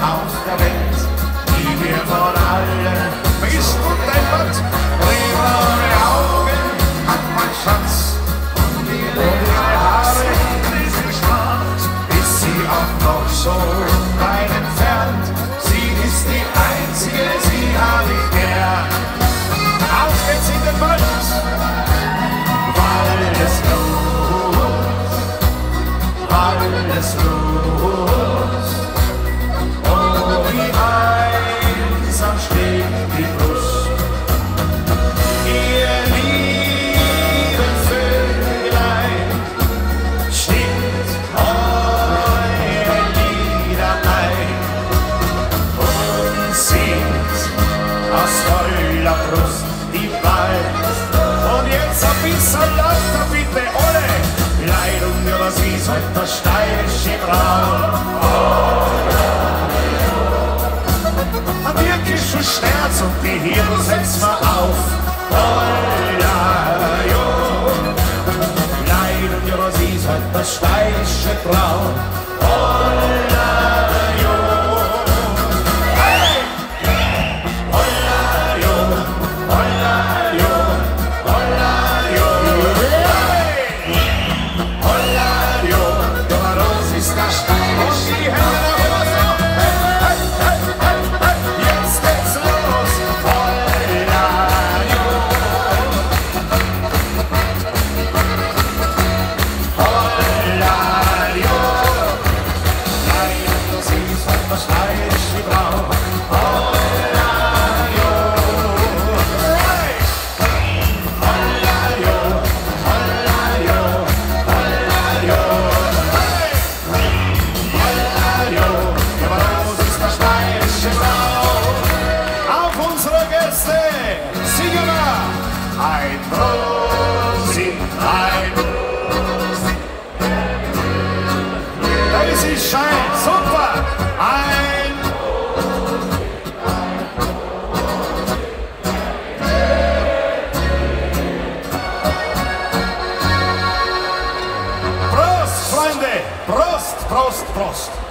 aus der Welt, die wir von allen bist und deppert. Brillare Augen hat mein Schatz und ihre Haare sind schwarz. Ist sie auch noch so weit entfernt? Sie ist die einzige, sie hab ich gern. Auf geht's in den Wald, weil es los, weil es los. seid der steirische Traum. Am wirklichen Sterz und die Hirn setzt man auf. Oh, ja, jo. Nein, und ja, sie seid halt der steirische Traum. Oh, Soundtrack este se llama Ein prost, ein prost. ist sie super! Ein Prost, Freunde! Prost, Prost, Prost!